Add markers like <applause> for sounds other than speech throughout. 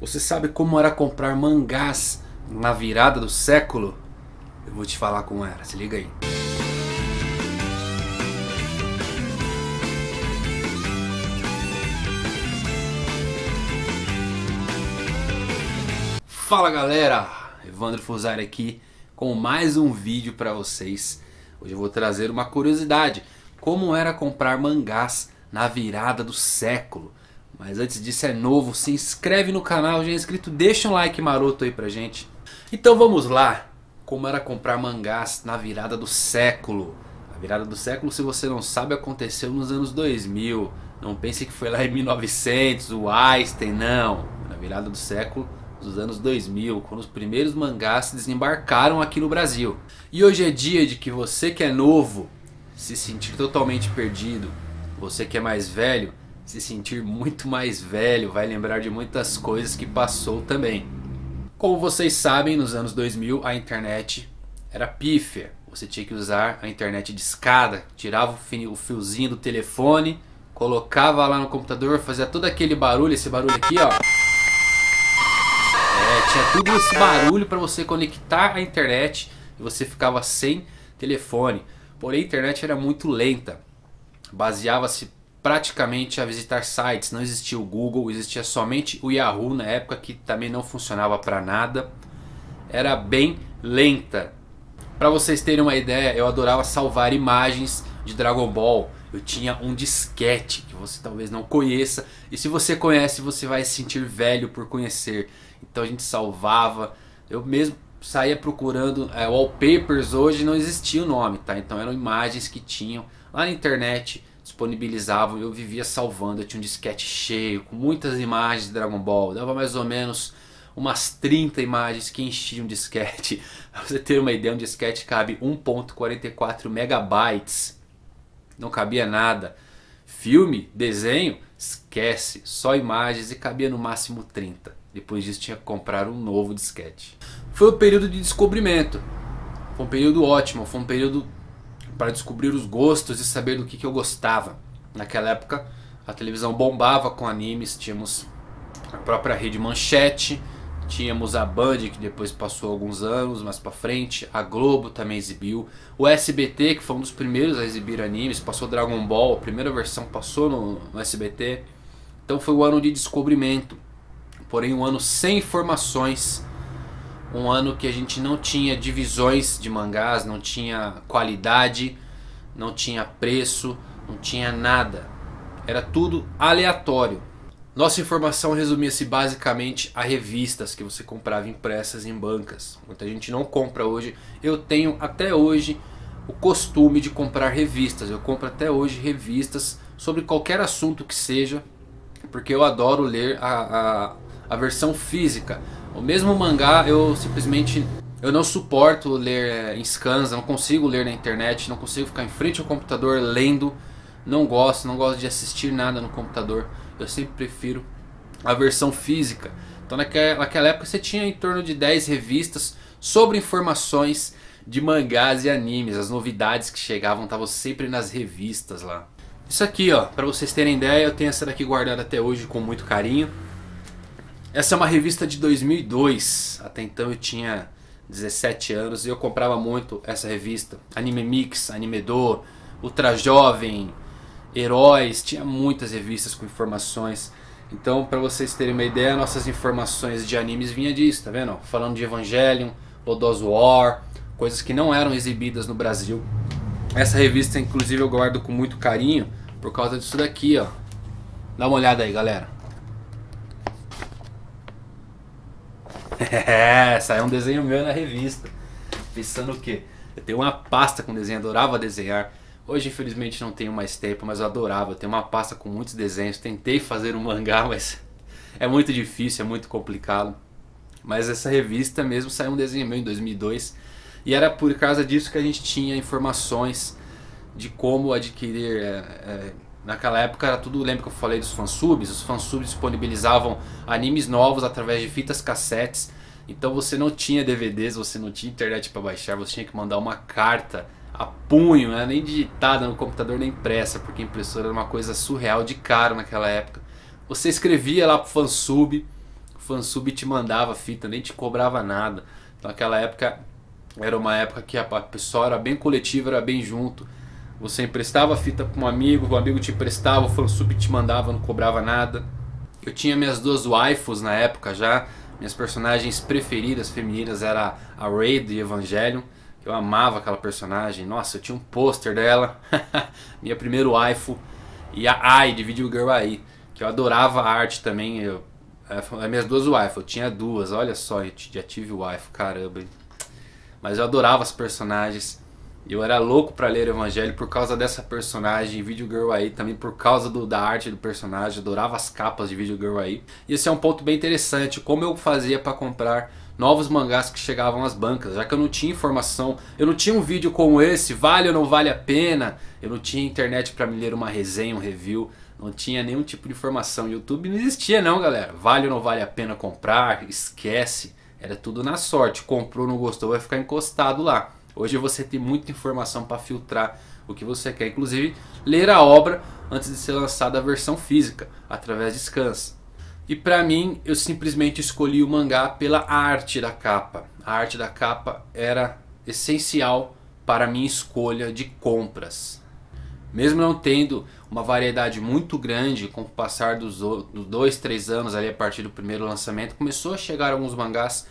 Você sabe como era comprar mangás na virada do século? Eu vou te falar como era, se liga aí. Fala galera, Evandro Fusari aqui com mais um vídeo para vocês. Hoje eu vou trazer uma curiosidade, como era comprar mangás na virada do século. Mas antes disso é novo, se inscreve no canal, já é inscrito, deixa um like maroto aí pra gente. Então vamos lá, como era comprar mangás na virada do século. A virada do século, se você não sabe, aconteceu nos anos 2000. Não pense que foi lá em 1900, o Einstein, não. Na virada do século, dos anos 2000, quando os primeiros mangás desembarcaram aqui no Brasil. E hoje é dia de que você que é novo se sentir totalmente perdido, você que é mais velho se sentir muito mais velho, vai lembrar de muitas coisas que passou também. Como vocês sabem, nos anos 2000 a internet era pífia. Você tinha que usar a internet de escada, tirava o fiozinho do telefone, colocava lá no computador, fazia todo aquele barulho, esse barulho aqui, ó. É, tinha tudo esse barulho para você conectar a internet e você ficava sem telefone. Porém, a internet era muito lenta. Baseava-se praticamente a visitar sites. Não existia o Google, existia somente o Yahoo na época que também não funcionava para nada. Era bem lenta. Para vocês terem uma ideia, eu adorava salvar imagens de Dragon Ball. Eu tinha um disquete que você talvez não conheça. E se você conhece, você vai se sentir velho por conhecer. Então a gente salvava. Eu mesmo saía procurando é, wallpapers. Hoje não existia o nome, tá? Então eram imagens que tinham lá na internet disponibilizavam, eu vivia salvando, eu tinha um disquete cheio, com muitas imagens de Dragon Ball, dava mais ou menos umas 30 imagens que enchiam um disquete. <laughs> Pra você ter uma ideia, um disquete cabe 1.44 megabytes, não cabia nada. Filme, desenho, esquece, só imagens e cabia no máximo 30. Depois disso tinha que comprar um novo disquete. Foi o período de descobrimento. Foi um período ótimo, foi um período para descobrir os gostos e saber do que, que eu gostava. Naquela época a televisão bombava com animes, tínhamos a própria rede Manchete, tínhamos a Band que depois passou alguns anos mais para frente, a Globo também exibiu, o SBT que foi um dos primeiros a exibir animes, passou Dragon Ball, a primeira versão passou no, no SBT. Então foi o ano de descobrimento, porém um ano sem informações um ano que a gente não tinha divisões de mangás, não tinha qualidade, não tinha preço, não tinha nada. Era tudo aleatório. Nossa informação resumia-se basicamente a revistas que você comprava impressas em bancas. Muita gente não compra hoje. Eu tenho até hoje o costume de comprar revistas. Eu compro até hoje revistas sobre qualquer assunto que seja, porque eu adoro ler a, a, a versão física. O mesmo mangá eu simplesmente eu não suporto ler é, em scans, não consigo ler na internet, não consigo ficar em frente ao computador lendo. Não gosto, não gosto de assistir nada no computador. Eu sempre prefiro a versão física. Então naquela, naquela época você tinha em torno de 10 revistas sobre informações de mangás e animes. As novidades que chegavam estavam sempre nas revistas lá. Isso aqui, ó, para vocês terem ideia, eu tenho essa daqui guardada até hoje com muito carinho. Essa é uma revista de 2002. Até então eu tinha 17 anos e eu comprava muito essa revista. Anime Mix, Anime Do, Ultra Jovem, Heróis. Tinha muitas revistas com informações. Então, para vocês terem uma ideia, nossas informações de animes vinha disso, tá vendo? Falando de Evangelion, Lodos War, coisas que não eram exibidas no Brasil. Essa revista, inclusive, eu guardo com muito carinho por causa disso daqui, ó. Dá uma olhada aí, galera. <laughs> É, saiu um desenho meu na revista. Pensando o quê? Eu tenho uma pasta com desenho, adorava desenhar. Hoje, infelizmente, não tenho mais tempo, mas eu adorava. Eu tenho uma pasta com muitos desenhos. Tentei fazer um mangá, <laughs> mas é muito difícil, é muito complicado. Mas essa revista mesmo saiu um desenho meu em 2002. E era por causa disso que a gente tinha informações de como adquirir. É, é, Naquela época era tudo, lembra que eu falei dos fansubs? Os fansubs disponibilizavam animes novos através de fitas cassetes. Então você não tinha DVDs, você não tinha internet para baixar, você tinha que mandar uma carta a punho, né? nem digitada no computador nem impressa, porque impressora era uma coisa surreal de caro naquela época. Você escrevia lá pro fansub, o fansub te mandava fita, nem te cobrava nada. Então naquela época era uma época que a pessoa era bem coletiva, era bem junto. Você emprestava a fita para um amigo, o amigo te emprestava, o fansub te mandava, não cobrava nada. Eu tinha minhas duas waifus na época já. Minhas personagens preferidas femininas era a Ray de Evangelion. Eu amava aquela personagem. Nossa, eu tinha um pôster dela. <laughs> Minha primeira waifu. E a Ai de Video Girl aí. Que eu adorava a arte também. Eu, é, as minhas duas waifu. Eu tinha duas. Olha só, eu já tive waifu. Caramba. Mas eu adorava as personagens. Eu era louco para ler o Evangelho por causa dessa personagem, Video Girl aí, também por causa do, da arte do personagem, adorava as capas de Video Girl aí. E esse é um ponto bem interessante, como eu fazia para comprar novos mangás que chegavam às bancas, já que eu não tinha informação, eu não tinha um vídeo como esse, vale ou não vale a pena, eu não tinha internet para me ler uma resenha, um review, não tinha nenhum tipo de informação. YouTube não existia não, galera. Vale ou não vale a pena comprar? Esquece. Era tudo na sorte. Comprou, não gostou, vai ficar encostado lá. Hoje você tem muita informação para filtrar o que você quer, inclusive ler a obra antes de ser lançada a versão física através de scans. E para mim, eu simplesmente escolhi o mangá pela arte da capa. A arte da capa era essencial para a minha escolha de compras. Mesmo não tendo uma variedade muito grande com o passar dos, dos dois, três anos ali a partir do primeiro lançamento, começou a chegar alguns mangás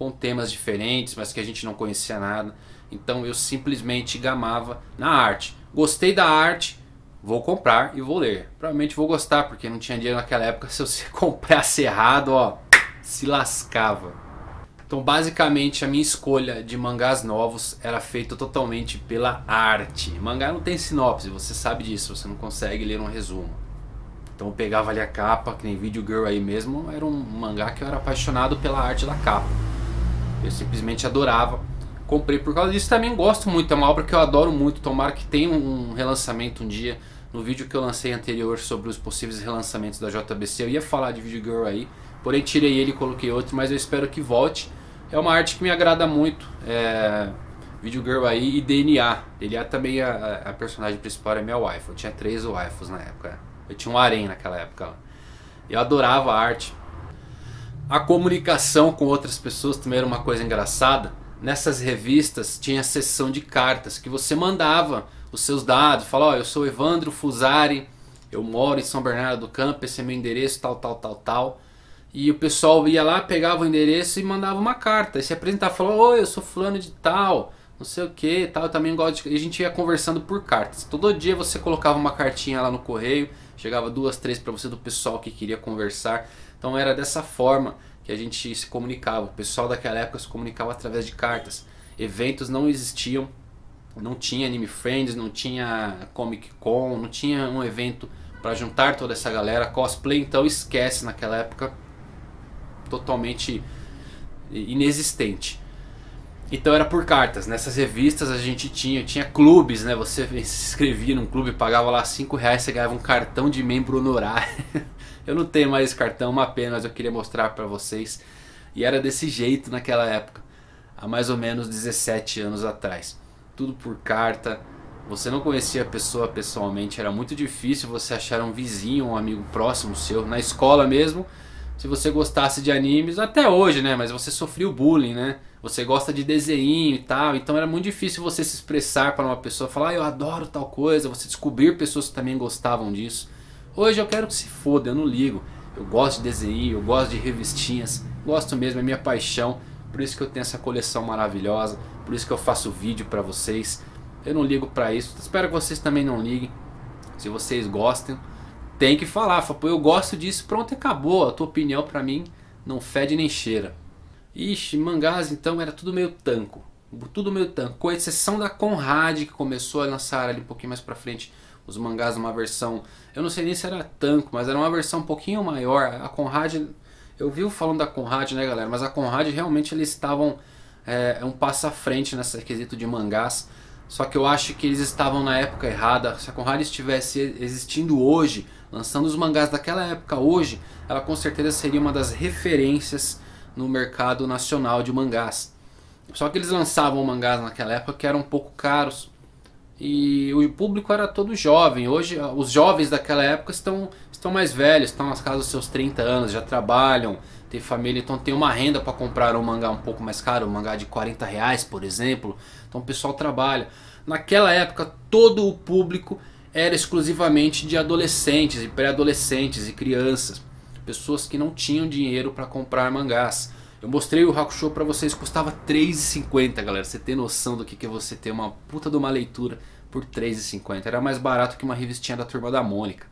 com temas diferentes, mas que a gente não conhecia nada. Então eu simplesmente gamava na arte. Gostei da arte, vou comprar e vou ler. Provavelmente vou gostar, porque não tinha dinheiro naquela época. <laughs> Se você comprasse errado, ó, se lascava. Então, basicamente, a minha escolha de mangás novos era feita totalmente pela arte. Mangá não tem sinopse, você sabe disso, você não consegue ler um resumo. Então, eu pegava ali a capa, que nem Video Girl aí mesmo, era um mangá que eu era apaixonado pela arte da capa. Eu simplesmente adorava comprei por causa disso. Também gosto muito, é uma obra que eu adoro muito. Tomara que tenha um relançamento um dia. No vídeo que eu lancei anterior sobre os possíveis relançamentos da JBC, eu ia falar de Video Girl aí, porém tirei ele e coloquei outro, mas eu espero que volte. É uma arte que me agrada muito. É... Video Girl aí e DNA. DNA também a, a personagem principal é minha wife. Eu tinha três waifus na época. Eu tinha um harém naquela época. Eu adorava a arte. A comunicação com outras pessoas também era uma coisa engraçada nessas revistas tinha seção de cartas que você mandava os seus dados, falava, ó, oh, eu sou Evandro Fusari, eu moro em São Bernardo do Campo, esse é meu endereço, tal, tal, tal, tal. E o pessoal ia lá, pegava o endereço e mandava uma carta. E se apresentava, falava, oi, eu sou fulano de tal, não sei o que, tal, eu também gosto de... E a gente ia conversando por cartas. Todo dia você colocava uma cartinha lá no correio, chegava duas, três para você do pessoal que queria conversar. Então era dessa forma que a gente se comunicava. O pessoal daquela época se comunicava através de cartas. Eventos não existiam, não tinha Anime Friends, não tinha Comic Con, não tinha um evento para juntar toda essa galera. Cosplay então esquece naquela época, totalmente inexistente. Então era por cartas. Nessas revistas a gente tinha, tinha clubes, né? Você se inscrevia num clube, pagava lá 5 reais, você ganhava um cartão de membro honorário. <laughs> Eu não tenho mais esse cartão, uma pena, mas eu queria mostrar para vocês. E era desse jeito naquela época, há mais ou menos 17 anos atrás. Tudo por carta. Você não conhecia a pessoa pessoalmente, era muito difícil você achar um vizinho, um amigo próximo seu, na escola mesmo. Se você gostasse de animes, até hoje, né? Mas você sofreu bullying, né? Você gosta de desenho e tal, então era muito difícil você se expressar para uma pessoa, falar, ah, eu adoro tal coisa, você descobrir pessoas que também gostavam disso. Hoje eu quero que se foda, eu não ligo. Eu gosto de desenho, eu gosto de revistinhas, gosto mesmo, é minha paixão. Por isso que eu tenho essa coleção maravilhosa, por isso que eu faço vídeo para vocês. Eu não ligo para isso. Espero que vocês também não liguem. Se vocês gostam, tem que falar. Fala, Pô, eu gosto disso, pronto, acabou. A tua opinião para mim não fede nem cheira. Ixi, mangás então era tudo meio tanco. Tudo meio tanco, com exceção da Conrad que começou a lançar ali um pouquinho mais pra frente os mangás numa versão, eu não sei nem se era tanco, mas era uma versão um pouquinho maior. A Conrad, eu vi falando da Conrad, né, galera? Mas a Conrad realmente eles estavam é, um passo à frente nesse quesito de mangás. Só que eu acho que eles estavam na época errada. Se a Conrad estivesse existindo hoje, lançando os mangás daquela época hoje, ela com certeza seria uma das referências no mercado nacional de mangás. Só que eles lançavam mangás naquela época que eram um pouco caros e o público era todo jovem. Hoje, os jovens daquela época estão, estão mais velhos, estão nas casas dos seus 30 anos, já trabalham, tem família, então tem uma renda para comprar um mangá um pouco mais caro, um mangá de 40 reais, por exemplo. Então o pessoal trabalha. Naquela época, todo o público era exclusivamente de adolescentes e pré-adolescentes e crianças. Pessoas que não tinham dinheiro para comprar mangás. Eu mostrei o Hakusho para vocês, custava R$3,50 galera. Você tem noção do que é você ter uma puta de uma leitura por R$3,50. Era mais barato que uma revistinha da Turma da Mônica.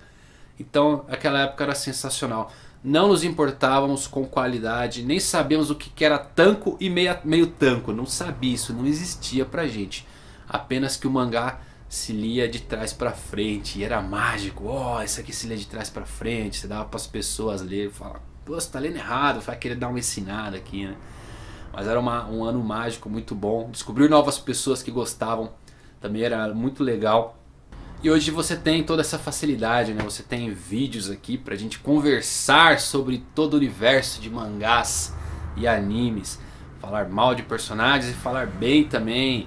Então aquela época era sensacional. Não nos importávamos com qualidade, nem sabíamos o que era tanco e meia, meio tanco. Não sabia isso, não existia pra gente. Apenas que o mangá se lia de trás para frente e era mágico. Oh, isso aqui se lia de trás para frente. Você dava para as pessoas ler e falar, pô, você tá lendo errado, vai querer dar uma ensinada aqui, né? Mas era uma, um ano mágico, muito bom. Descobrir novas pessoas que gostavam também era muito legal. E hoje você tem toda essa facilidade, né? Você tem vídeos aqui pra gente conversar sobre todo o universo de mangás e animes. Falar mal de personagens e falar bem também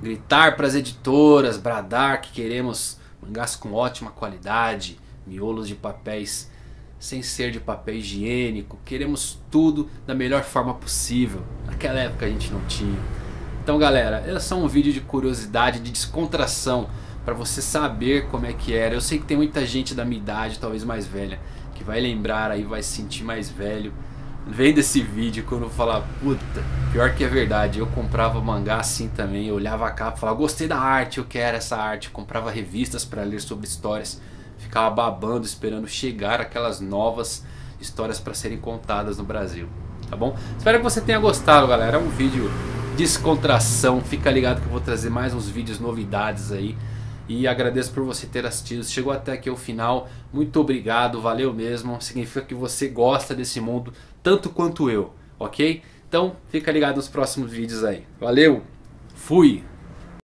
gritar para as editoras, bradar que queremos mangás com ótima qualidade, miolos de papéis sem ser de papel higiênico, queremos tudo da melhor forma possível. Naquela época a gente não tinha. Então galera, é só um vídeo de curiosidade, de descontração, para você saber como é que era. Eu sei que tem muita gente da minha idade, talvez mais velha, que vai lembrar aí, vai se sentir mais velho vendo esse vídeo quando falar, puta, pior que é verdade, eu comprava mangá assim também, eu olhava a capa falava, gostei da arte, eu quero essa arte, eu comprava revistas para ler sobre histórias, ficava babando, esperando chegar aquelas novas histórias para serem contadas no Brasil, tá bom? Espero que você tenha gostado, galera, é um vídeo descontração, fica ligado que eu vou trazer mais uns vídeos novidades aí, e agradeço por você ter assistido. Chegou até aqui o final. Muito obrigado, valeu mesmo. Significa que você gosta desse mundo tanto quanto eu, ok? Então fica ligado nos próximos vídeos aí. Valeu, fui!